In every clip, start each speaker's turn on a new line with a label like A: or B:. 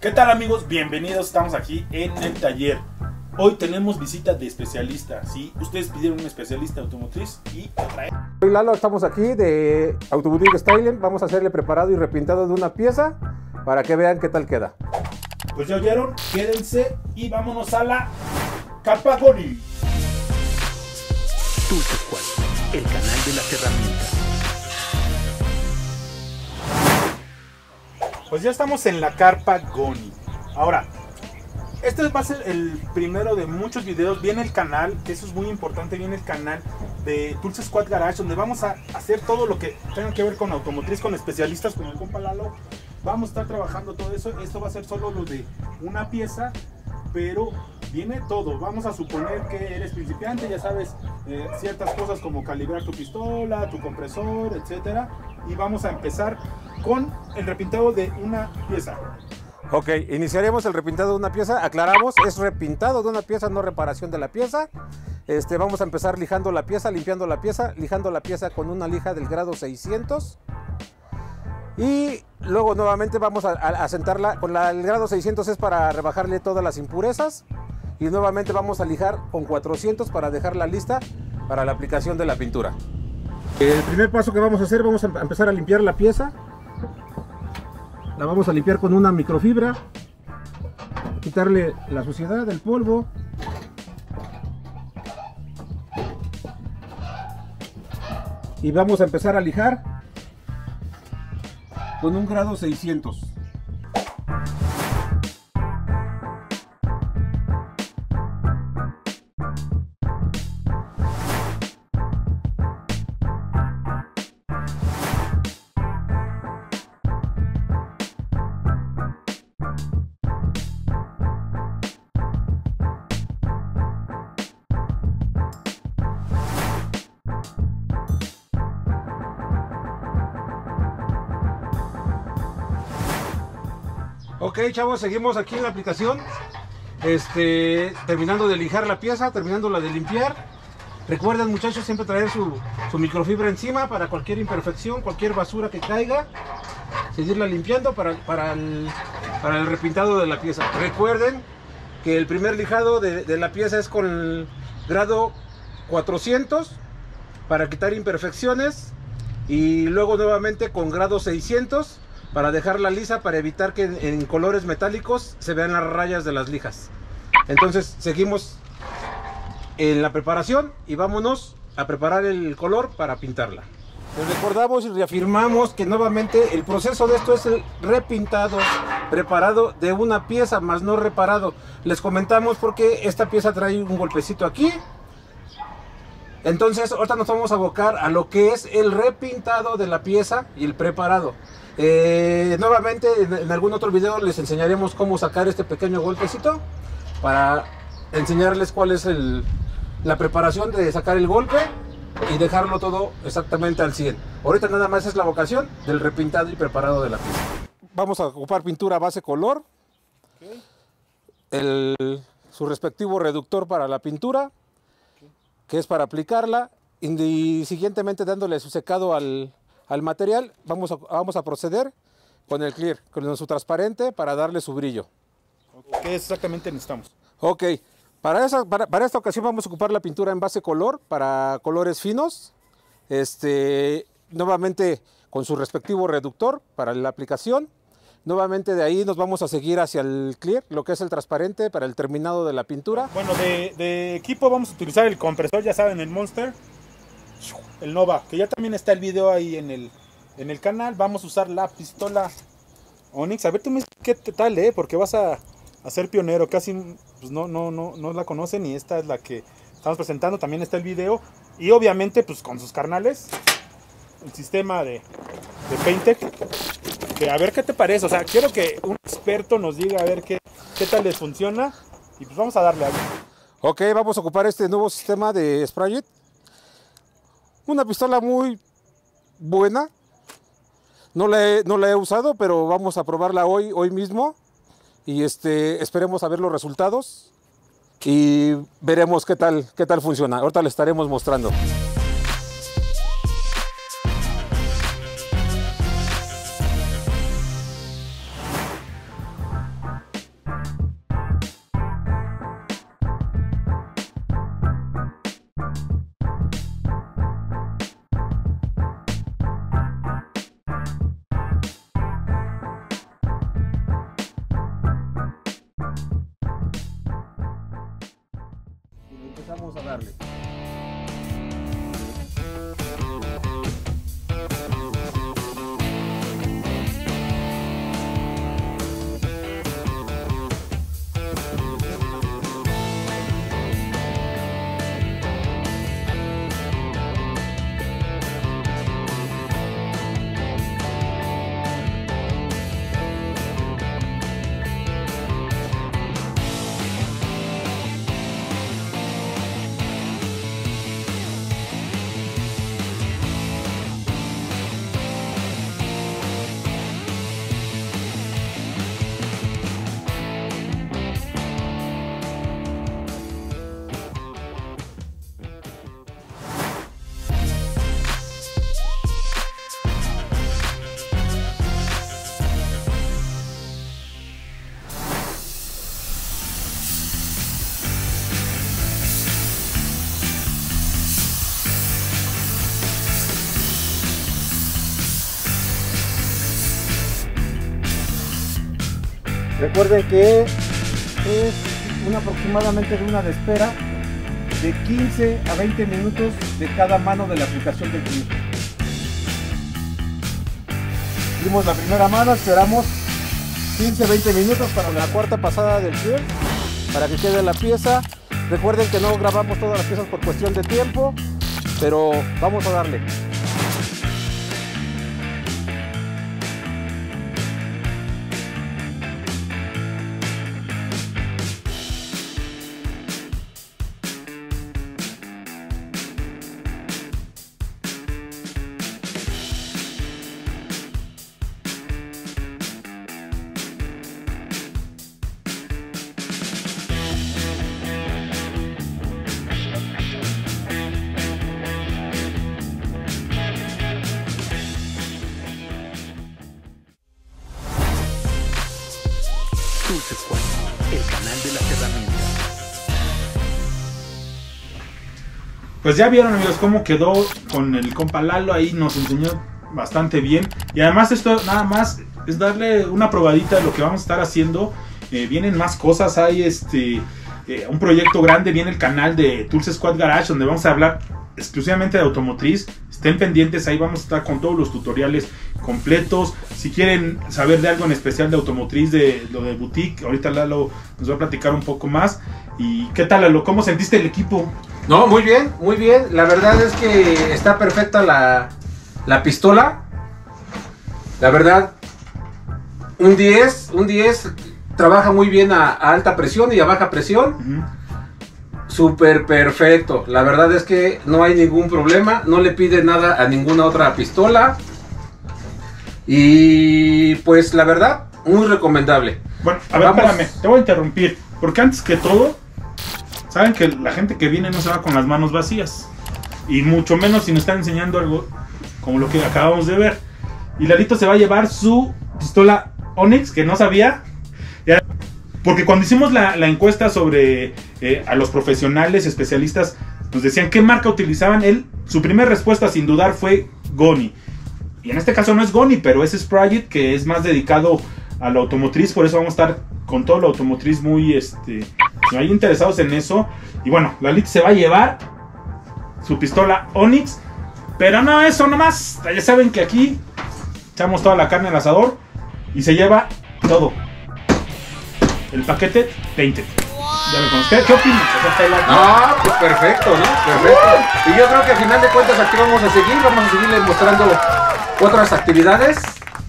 A: ¿Qué tal amigos? Bienvenidos, estamos aquí en el taller. Hoy tenemos visita de especialista, ¿sí? Ustedes pidieron un especialista automotriz y trae.
B: Soy Lalo, estamos aquí de Automotive Styling. Vamos a hacerle preparado y repintado de una pieza para que vean qué tal queda.
A: Pues ya oyeron, quédense y vámonos a la capa Goni.
C: Dulce Squad, el canal de las herramientas.
A: Pues ya estamos en la carpa Goni. Ahora, este va a ser el primero de muchos videos. Viene el canal, que eso es muy importante, viene el canal de Dulce Squad Garage, donde vamos a hacer todo lo que tenga que ver con automotriz, con especialistas, con el compa Lalo. Vamos a estar trabajando todo eso. Esto va a ser solo lo de una pieza, pero viene todo. Vamos a suponer que eres principiante, ya sabes eh, ciertas cosas como calibrar tu pistola, tu compresor, etcétera. Y vamos a empezar con el repintado de una pieza.
B: Ok, iniciaremos el repintado de una pieza. Aclaramos, es repintado de una pieza, no reparación de la pieza. Este, vamos a empezar lijando la pieza, limpiando la pieza, lijando la pieza con una lija del grado 600. Y luego nuevamente vamos a, a- a sentarla, con la, el grado 600 es para rebajarle todas las impurezas. Y nuevamente vamos a lijar con 400 para dejarla lista para la aplicación de la pintura. El primer paso que vamos a hacer, vamos a em- empezar a limpiar la pieza. La vamos a limpiar con una microfibra. Quitarle la suciedad, el polvo. Y vamos a empezar a lijar con un grado 600. Ok, chavos, seguimos aquí en la aplicación. Este, terminando de lijar la pieza, terminándola de limpiar. Recuerden, muchachos, siempre traer su, microfibra encima para cualquier imperfección, cualquier basura que caiga. Seguirla limpiando para, para, el, repintado de la pieza. Recuerden que el primer lijado de, de la pieza es con el grado 400 para quitar imperfecciones y luego nuevamente con grado 600 para dejarla lisa para evitar que en, colores metálicos se vean las rayas de las lijas. Entonces seguimos en la preparación y vámonos a preparar el color para pintarla. Recordamos y reafirmamos que nuevamente el proceso de esto es el repintado, preparado de una pieza más no reparado. Les comentamos porque esta pieza trae un golpecito aquí, entonces, ahorita nos vamos a abocar a lo que es el repintado de la pieza y el preparado. Eh, nuevamente, en, algún otro video les enseñaremos cómo sacar este pequeño golpecito para enseñarles cuál es la preparación de sacar el golpe y dejarlo todo exactamente al 100. Ahorita nada más es la vocación del repintado y preparado de la pieza. Vamos a ocupar pintura base color, el- su respectivo reductor para la pintura, que es para aplicarla y siguientemente dándole su secado al, al material, vamos a, vamos a proceder con el clear, con su transparente para darle su brillo.
A: ¿Qué exactamente necesitamos?
B: Ok, para, esa, para, para esta ocasión vamos a ocupar la pintura en base color para colores finos, este, nuevamente con su respectivo reductor para la aplicación. Nuevamente de ahí nos vamos a seguir hacia el clear, lo que es el transparente para el terminado de la pintura.
A: Bueno, de, de equipo vamos a utilizar el compresor, ya saben, el Monster, el Nova, que ya también está el video ahí en el, en el canal. Vamos a usar la pistola Onyx. A ver tú me qué tal, ¿eh? Porque vas a, a ser pionero. Casi pues, no, no, no, no la conocen y esta es la que estamos presentando. También está el video. Y obviamente, pues con sus carnales, el sistema de, de Paintec. A ver qué te parece. O sea, quiero que un experto nos diga a ver qué, qué tal les funciona. Y pues vamos a darle algo.
B: Ok, vamos a ocupar este nuevo sistema de Sprayit. Una pistola muy buena. No la, he, no la he usado, pero vamos a probarla hoy, hoy mismo. Y este, esperemos a ver los resultados. Y veremos qué tal, qué tal funciona. Ahorita le estaremos mostrando. empezamos a darle. Recuerden que es una aproximadamente de una de espera de 15 a 20 minutos de cada mano de la aplicación del clip. Dimos la primera mano, esperamos 15-20 minutos para la cuarta pasada del clip, para que quede la pieza. Recuerden que no grabamos todas las piezas por cuestión de tiempo, pero vamos a darle.
A: Pues ya vieron amigos cómo quedó con el compa Lalo, ahí nos enseñó bastante bien. Y además esto nada más es darle una probadita de lo que vamos a estar haciendo. Eh, vienen más cosas, hay este eh, un proyecto grande, viene el canal de Tools Squad Garage donde vamos a hablar exclusivamente de automotriz. Estén pendientes, ahí vamos a estar con todos los tutoriales completos. Si quieren saber de algo en especial de automotriz, de lo de boutique, ahorita Lalo nos va a platicar un poco más. ¿Y qué tal Lalo? ¿Cómo sentiste el equipo?
B: No, muy bien, muy bien. La verdad es que está perfecta la, la pistola. La verdad, un 10, un 10 trabaja muy bien a, a alta presión y a baja presión.
A: Ujú.
B: Súper perfecto. La verdad es que no hay ningún problema. No le pide nada a ninguna otra pistola. Y pues la verdad, muy recomendable.
A: Bueno, a ver,
B: Vamos.
A: espérame, te voy a interrumpir. Porque antes que todo, saben que la gente que viene no se va con las manos vacías. Y mucho menos si nos están enseñando algo como lo que acabamos de ver. Y Lalito se va a llevar su pistola Onyx, que no sabía. Porque cuando hicimos la, la encuesta sobre eh, a los profesionales, especialistas, nos decían qué marca utilizaban. Él, su primera respuesta sin dudar fue Goni. Y en este caso no es Goni, pero es Sprite, que es más dedicado a la automotriz. Por eso vamos a estar con todo lo automotriz muy este, ahí interesados en eso. Y bueno, Lalito se va a llevar su pistola Onyx. Pero no eso nomás. Ya saben que aquí echamos toda la carne al asador y se lleva todo. El paquete 20. Ya lo conozco. ¿Qué, opinas?
B: Ah, pues perfecto, ¿no? Perfecto. Y yo creo que al final de cuentas aquí vamos a seguir, vamos a seguirles mostrando otras actividades.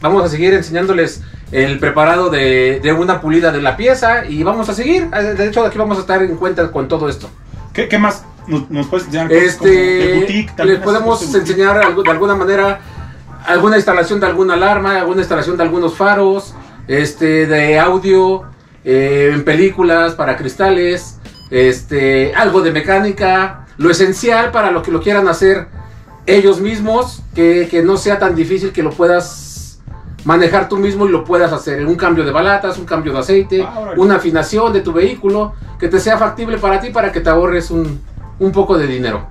B: Vamos a seguir enseñándoles el preparado de, de una pulida de la pieza y vamos a seguir. Eh, De hecho, aquí vamos a estar en cuenta con todo esto.
A: ¿Qué, qué más nos, nos puedes enseñar? De
B: Este,
A: boutique,
B: les podemos enseñar algo- de alguna manera alguna instalación de alguna alarma, alguna instalación de algunos faros, este, de audio, eh, en películas para cristales, este, algo de mecánica, lo esencial para lo que lo quieran hacer ellos mismos, que, que no sea tan difícil que lo puedas manejar tú mismo y lo puedas hacer. Un cambio de balatas, un cambio de aceite,
A: Ah,
B: una afinación de tu vehículo, que te sea factible para ti para que te ahorres un, un poco de dinero.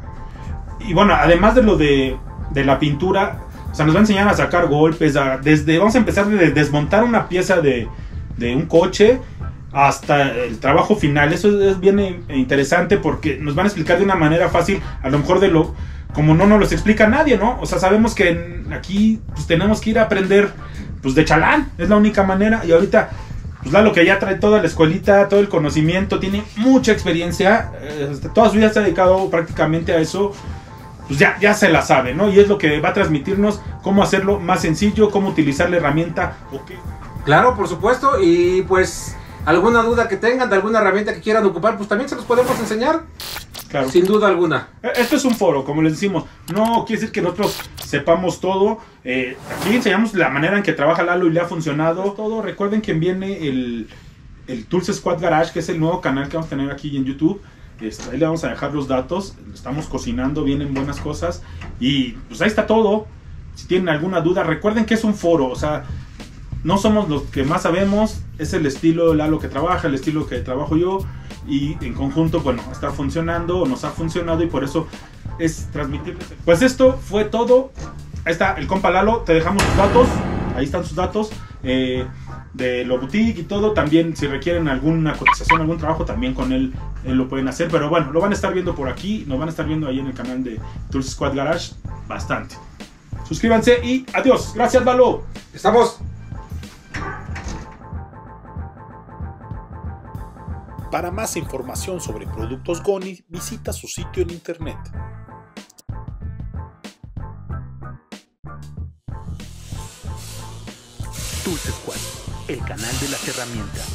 A: Y bueno, además de lo de, de la pintura, o sea, nos va a enseñar a sacar golpes, a- desde, vamos a empezar de desmontar una pieza de, de un coche hasta el trabajo final. Eso es bien eh, interesante porque nos van a explicar de una manera fácil, a lo mejor de lo como no nos lo explica nadie, ¿no? O sea, sabemos que aquí pues, tenemos que ir a aprender pues de chalán, es la única manera y ahorita pues Lalo que ya trae toda la escuelita, todo el conocimiento, tiene mucha experiencia, eh, este, toda su vida se ha dedicado prácticamente a eso, pues ya, ya se la sabe, ¿no? Y es lo que va a transmitirnos cómo hacerlo más sencillo, cómo utilizar la herramienta.
B: Claro, por supuesto. Y pues alguna duda que tengan de alguna herramienta que quieran ocupar, pues también se los podemos enseñar.
A: Claro.
B: Sin duda alguna.
A: Esto es un foro, como les decimos. No quiere decir que nosotros sepamos todo. Eh, aquí enseñamos la manera en que trabaja Lalo y le ha funcionado todo. Recuerden que viene el, el Tools Squad Garage, que es el nuevo canal que vamos a tener aquí en YouTube. Este, ahí le vamos a dejar los datos. Estamos cocinando, vienen buenas cosas. Y pues ahí está todo. Si tienen alguna duda, recuerden que es un foro. O sea, no somos los que más sabemos. Es el estilo Lalo que trabaja, el estilo que trabajo yo. Y en conjunto, bueno, está funcionando, nos ha funcionado y por eso es transmitirles. Pues esto fue todo. Ahí está el compa Lalo, te dejamos sus datos. Ahí están sus datos. eh, de lo boutique y todo. También si requieren alguna cotización, algún trabajo, también con él, lo pueden hacer. Pero bueno, lo van a estar viendo por aquí. Nos van a estar viendo ahí en el canal de Tools Squad Garage. Bastante. Suscríbanse y adiós. Gracias, Lalo.
B: Estamos.
C: Para más información sobre productos Goni, visita su sitio en internet. Squad, el canal de las herramientas.